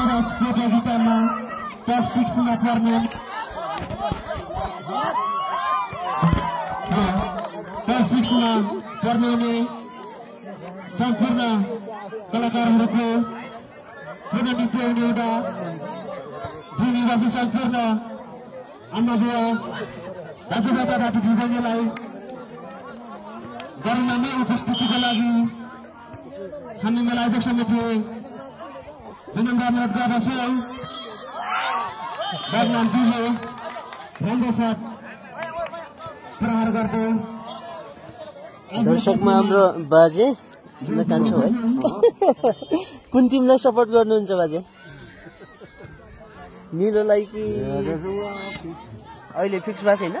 Bundesliga-Wiederma der fixen Erfahrungen. Der fixen Erfahrungen. सम्पूर्ण कलाकारहरूको पुनर्नित्य हुनुहुँदा जी निवासी सम्पूर्ण आमाबुवा दाजुभाइ दाजु दिदीबहिनीलाई गरिमामै उपस्थितिको लागि हामी मेला अध्यक्ष समिति विनम्र अनुरोध गर्दछु बदनामजीले राम्रो साथ प्रहार गर्दै दर्शकमा हाम्रो बाजे कान्छो है। कुन टिमलाई सपोर्ट गर्नुहुन्छ बाजे? निलोलाई कि अहिले फिक्स भएको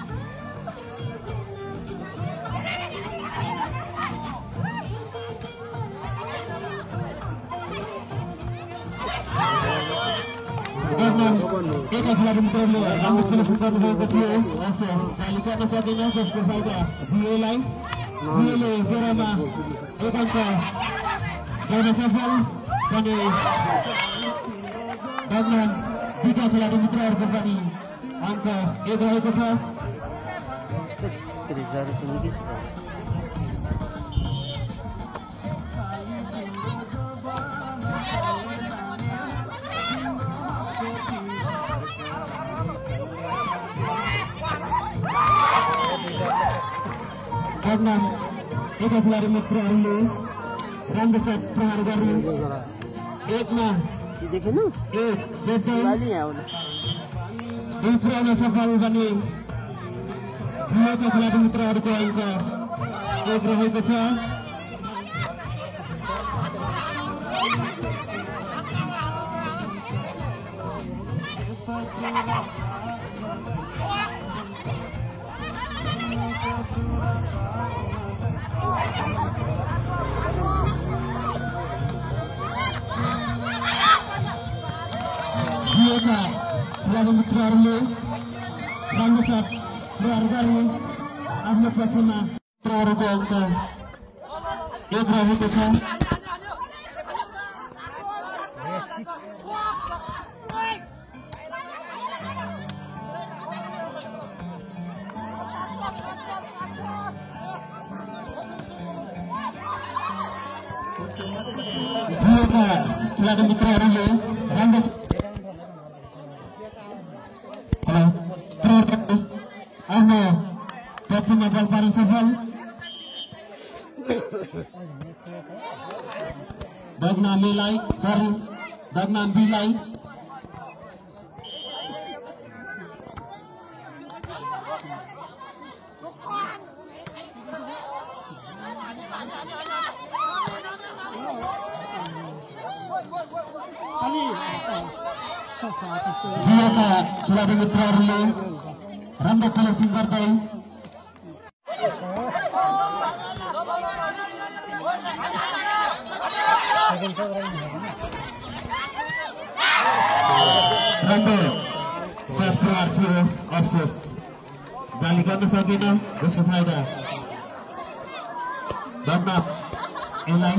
सफल एका खेलाडी मित्रहरूले राम्रो प्रदर्शन गर्नुभएको थियो चाली गर्न सकेन जसको फाइदा जिएलाई जिएले तेह्रमा एक गर्न सफल भने बदनाम दुईटा खेलाडी मित्रहरूको पनि अङ्क एक रहेको छ बदनाम एका खेलाडी मित्रहरूले राम्रो साथ प्रहार गरे एकमा देखेन एक दुई पुऱ्याउन सफल बने। जिएका खेलाडी मित्रहरूको अङ्क एक रहेको छ keluarga keluarga mitrarmu bangsa keluargamu abna pacima keluarga engkau Ibrahim Tuhan पक्षमा बल पार्न सफल दगनामीलाई सरी दगनाम बीलाई जिएका खेलाडी मित्रहरूले राम्रो फिनिसिङ गर्दै प्रहार थियो अफसोस जाली गर्न सकेन जसको फाइदा यसलाई